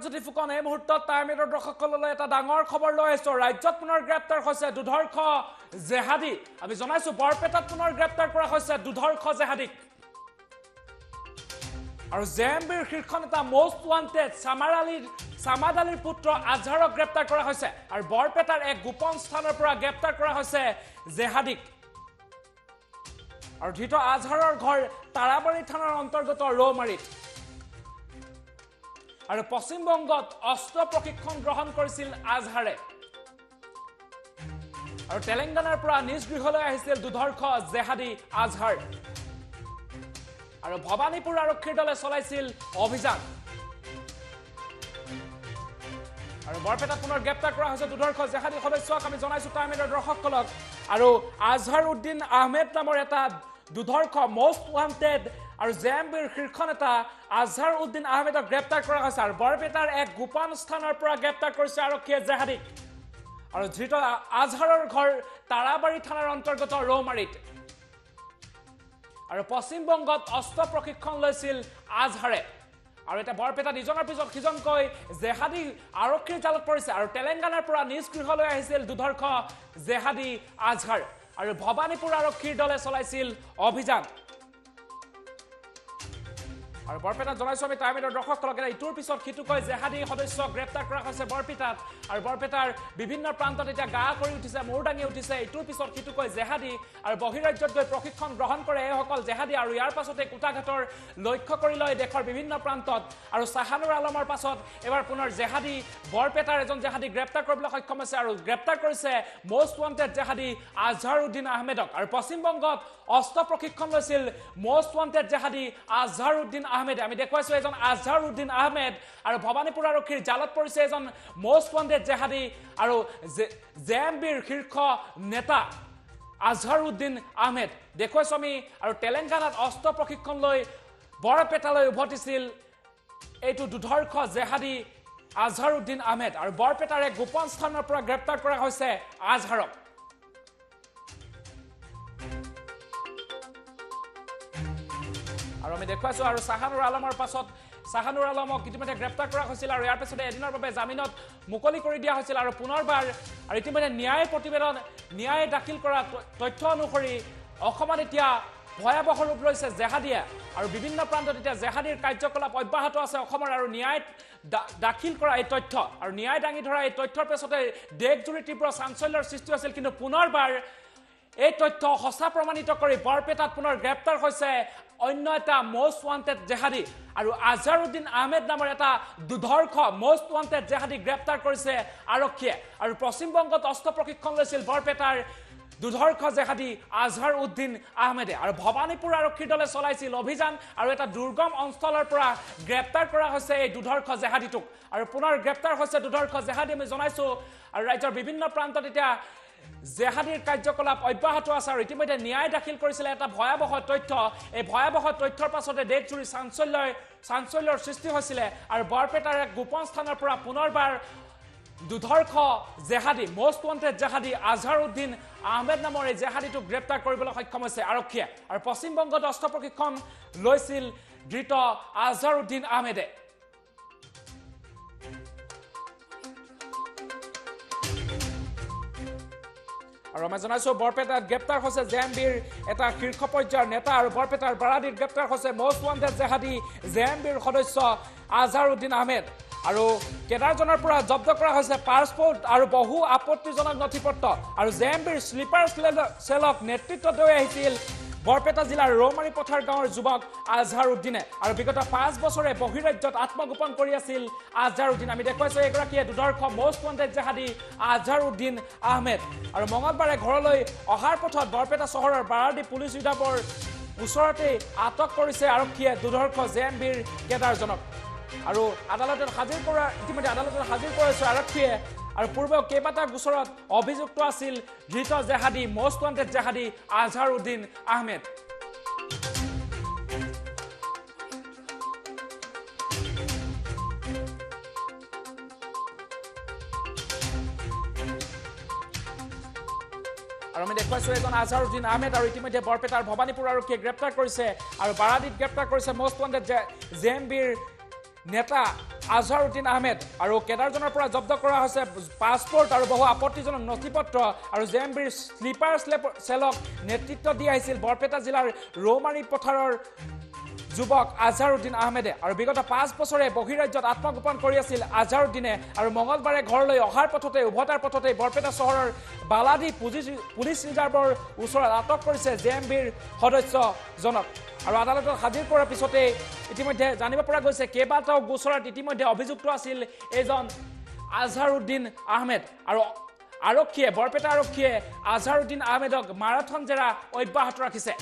পৰজ্যোতি ফুকন এই মুহূৰ্তত টাইমেটৰ দৰ্শকসকললৈ এটা ডাঙৰ খবৰ লৈ আহিছো ৰাজ্যত পুনৰ গ্ৰেপ্তাৰ হৈছে দুধৰ্ষ জেহাদী। আমি জনাইছো বৰপেটাত পুনৰ গ্ৰেপ্তাৰ কৰা হৈছে দুধৰ্ষ জেহাদীক। আৰু জে এম বিৰ শীৰ্ষ নেতা মষ্ট ৱান্টেড চামাৰ আলীৰ চামাদ আলীৰ পুত্ৰ আজহাৰক গ্ৰেপ্তাৰ কৰা হৈছে। আৰু বৰপেটাৰ এক গোপন স্থানৰ পৰা গ্ৰেপ্তাৰ কৰা হৈছে জেহাদীক। আৰু ধৃত আজহাৰৰ ঘৰ তাৰাবাৰী থানাৰ অন্তৰ্গত ৰৌমাৰীত। আৰু পশ্চিমবংগত অস্ত্ৰ প্ৰশিক্ষণ গ্ৰহণ কৰিছিল আজহাৰে। আৰু তেলেংগানাৰ পৰা নিজ গৃহলৈ আহিছিল দুধৰ্ষ জেহাদী আজহাৰ। আৰু ভৱানীপুৰ আৰক্ষীৰ দলে চলাইছিল অভিযান। আৰু বৰপেটাত পুনৰ গ্ৰেপ্তাৰ কৰা হৈছে দুধৰ্ষ জেহাদী সদস্যক। আমি জনাইছো টাইমেটৰ দৰ্শকসকলক। আৰু আজহাৰ উদ্দিন আহমেদ নামৰ এটা দুধৰ্ষ মষ্ট ৱান্টেড আৰু জে এম বিৰ শীৰ্ষ নেতা আজহাৰ উদ্দিন আহমেদক গ্ৰেপ্তাৰ কৰা হৈছে আৰু বৰপেটাৰ এক গোপন স্থানৰ পৰা গ্ৰেপ্তাৰ কৰিছে আৰক্ষীয়ে জেহাদীক। আৰু ধৃত আজহাৰৰ ঘৰ তাৰাবাৰী থানাৰ অন্তৰ্গত ৰৌমাৰীত। আৰু পশ্চিমবংগত অস্ত্ৰ প্ৰশিক্ষণ লৈছিল আজহাৰে। আৰু এতিয়া বৰপেটাত ইজনৰ পিছত সিজনকৈ জেহাদী আৰক্ষীৰ জালত পৰিছে আৰু তেলেংগানাৰ পৰা নিজ গৃহলৈ আহিছিল দুধৰ্ষ জেহাদী আজহাৰ। আৰু ভৱানীপুৰ আৰক্ষীৰ দলে চলাইছিল অভিযান। আৰু বৰপেটাত জনাইছো আমি টাইমেটৰ দৰ্শকসকলক এটা ইটোৰ পিছত সিটোকৈ জেহাদী সদস্যক গ্ৰেপ্তাৰ কৰা হৈছে বৰপেটাত। আৰু বৰপেটাৰ বিভিন্ন প্ৰান্তত এতিয়া গা কৰি উঠিছে মূৰ দাঙি উঠিছে। ইটোৰ পিছত সিটোকৈ জেহাদী আৰু বহিৰাজ্যত গৈ প্ৰশিক্ষণ গ্ৰহণ কৰে এইসকল জেহাদী আৰু ইয়াৰ পাছতে কোটাঘাটৰ লক্ষ্য কৰি লয় দেশৰ বিভিন্ন প্ৰান্তত। আৰু চাহানুৰ আলমৰ পাছত এইবাৰ পুনৰ জেহাদী বৰপেটাৰ এজন জেহাদী গ্ৰেপ্তাৰ কৰিবলৈ সক্ষম হৈছে আৰু গ্ৰেপ্তাৰ কৰিছে মষ্ট ৱান্টেড জেহাদী আজহাৰ উদ্দিন আহমেদক। আৰু পশ্চিমবংগত অস্ত্ৰ প্ৰশিক্ষণ লৈছিল মষ্ট ৱান্টেড জেহাদী আজহাৰ উদ্দিন আহমেদে আমি দেখুৱাইছো এজন আজহাৰ উদ্দিন আহমেদ আৰু ভৱানীপুৰ আৰক্ষীৰ জালত পৰিছে এজন মষ্ট ৱান্টেড জেহাদী আৰু জে এম বিৰ শীৰ্ষ নেতা আজহাৰ উদ্দিন আহমেদ। দেখুৱাইছো আমি আৰু তেলেংগানাত অস্ত্ৰ প্ৰশিক্ষণ লৈ বৰপেটালৈ উভতিছিল এইটো দুধৰ্ষ জেহাদী আজহাৰ উদ্দিন আহমেদ। আৰু বৰপেটাৰ গোপন স্থানৰ পৰা গ্ৰেপ্তাৰ কৰা হৈছে আজহাৰক। আমি দেখুৱাইছো আৰু চাহানুৰ আলমৰ পাছত চাহানুৰ আলমক ইতিমধ্যে গ্ৰেপ্তাৰ কৰা হৈছিল আৰু ইয়াৰ পিছতে এদিনৰ বাবে জামিনত মুকলি কৰি দিয়া হৈছিল আৰু পুনৰবাৰ আৰু ইতিমধ্যে ন্যায় প্ৰতিবেদন ন্যায় দাখিল কৰা তথ্য অনুসৰি অসমত এতিয়া ভয়াৱহ ৰূপ লৈছে জেহাদীয়ে আৰু বিভিন্ন প্ৰান্তত এতিয়া জেহাদীৰ কাৰ্যকলাপ অব্যাহত আছে অসমৰ আৰু ন্যায় দাখিল কৰা এই তথ্য আৰু ন্যায় দাঙি ধৰা এই তথ্যৰ পিছতে দেশজুৰি তীব্ৰ চাঞ্চল্যৰ সৃষ্টি হৈছিল কিন্তু পুনৰবাৰ এই তথ্য সঁচা প্ৰমাণিত কৰি বৰপেটাত পুনৰ গ্ৰেপ্তাৰ হৈছে অন্য এটা মষ্ট ৱান্টেড জেহাদী। আৰু আজহাৰুদ্দিন আহমেদ নামৰ এটা দুধৰ্ষ মষ্ট ৱান্টেড জেহাদী গ্ৰেপ্তাৰ কৰিছে আৰক্ষীয়ে। আৰু পশ্চিমবংগত অস্ত্ৰ প্ৰশিক্ষণ লৈছিল বৰপেটাৰ দুধৰ্ষ জেহাদী আজহাৰ উদ্দিন আহমেদে। আৰু ভৱানীপুৰ আৰক্ষীৰ দলে চলাইছিল অভিযান আৰু এটা দুৰ্গম অঞ্চলৰ পৰা গ্ৰেপ্তাৰ কৰা হৈছে এই দুধৰ্ষ জেহাদীটোক। আৰু পুনৰ গ্ৰেপ্তাৰ হৈছে দুধৰ্ষ জেহাদী আমি জনাইছো। আৰু ৰাজ্যৰ বিভিন্ন প্ৰান্তত এতিয়া জেহাদীৰ কাৰ্যকলাপ অব্যাহত আছে আৰু ইতিমধ্যে ন্যায় দাখিল কৰিছিলে এটা ভয়াৱহ তথ্য। এই ভয়াৱহ তথ্যৰ পাছতে দেশজুৰি চাঞ্চল্যৰ চাঞ্চল্যৰ সৃষ্টি হৈছিলে আৰু বৰপেটাৰ এক গোপন স্থানৰ পৰা পুনৰবাৰ দুধৰ্ষ জেহাদী মষ্ট ৱান্টেড জেহাদী আজহাৰ উদ্দিন আহমেদ নামৰ এই জেহাদীটোক গ্ৰেপ্তাৰ কৰিবলৈ সক্ষম হৈছে আৰক্ষীয়ে। আৰু পশ্চিমবংগত অস্ত্ৰ প্ৰশিক্ষণ লৈছিল ধৃত আজহাৰ উদ্দিন আহমেদে। আৰু আমি জনাইছো বৰপেটাত গ্ৰেপ্তাৰ হৈছে জে এম বিৰ এটা শীৰ্ষ পৰ্যায়ৰ নেতা আৰু বৰপেটাৰ বাৰাদিত গ্ৰেপ্তাৰ হৈছে মষ্ট ৱান্টেড জেহাদী জে এম বিৰ সদস্য আজহাৰ উদ্দিন আহমেদ। আৰু কেদাৰজনৰ পৰা জব্দ কৰা হৈছে পাছপোৰ্ট আৰু বহু আপত্তিজনক নথি পত্ৰ আৰু জে এম বিৰ শ্লিপাৰ চেলক নেতৃত্ব লৈ আহিছিল বৰপেটা জিলাৰ ৰৌমাৰী পথাৰ গাঁৱৰ যুৱক আজহাৰ উদ্দিনে আৰু বিগত পাঁচ বছৰে বহিৰাজ্যত আত্মগোপন কৰি আছিল আজহাৰ উদ্দিন আমি দেখুৱাইছো এইগৰাকীয়ে দুদৰ্শ মষ্ট ৱান্টেড জেহাদী আজহাৰ উদ্দিন আহমেদ। আৰু মঙলবাৰে ঘৰলৈ অহাৰ পথত বৰপেটা চহৰৰ বাৰাদি পুলিচ ৰিজাৰ্ভৰ ওচৰতেই আটক কৰিছে আৰক্ষীয়ে দুদৰ্শ জে এম বিৰ কেদাৰজনক। আৰু আদালতত হাজিৰ কৰা ইতিমধ্যে আদালতত হাজিৰ কৰাইছে আৰক্ষীয়ে। আৰু পূৰ্বেও কেইবাটা গোচৰত অভিযুক্ত আছিল ধৃত জেহাদী মষ্ট ৱান্টেড জেহাদী আজহাৰ উদ্দিন আহমেদ আমি দেখুৱাইছো এজন আজহাৰুদ্দিন আহমেদ আৰু ইতিমধ্যে বৰপেটাৰ ভৱানীপুৰ আৰক্ষীয়ে গ্ৰেপ্তাৰ কৰিছে আৰু বাৰাদিত গ্ৰেপ্তাৰ কৰিছে মষ্ট ৱান্টেড জে এম বিৰ নেতা আজহাৰুদ্দিন আহমেদ আৰু কেদাৰজনৰ পৰা জব্দ কৰা হৈছে পাছপৰ্ট আৰু বহু আপত্তিজনক নথি পত্ৰ আৰু জে এম বিৰ শ্লিপাৰ শ্লেপ চেলক নেতৃত্ব দি আহিছিল বৰপেটা জিলাৰ ৰৌমাৰী পথাৰৰ যুৱক আজহাৰুদ্দিন আহমেদে আৰু বিগত পাঁচ বছৰে বহিৰাজ্যত আত্মগোপন কৰি আছিল আজহাৰুদ্দিনে আৰু মঙলবাৰে ঘৰলৈ অহাৰ পথতে উভতাৰ পথতে বৰপেটা চহৰৰ বালাডি পুলিচ পুলিচ ৰিজাৰ্ভৰ ওচৰত আটক কৰিছে জে এম বিৰ সদস্যজনক। আৰু আদালতত হাজিৰ কৰাৰ পিছতেই ইতিমধ্যে জানিব পৰা গৈছে কেইবাটাও গোচৰত ইতিমধ্যে অভিযুক্ত আছিল এইজন আজহাৰুদ্দিন আহমেদ। আৰু আৰক্ষীয়ে বৰপেটা আৰক্ষীয়ে আজহাৰুদ্দিন আহমেদক মাৰাথন জেৰা অব্যাহত ৰাখিছে।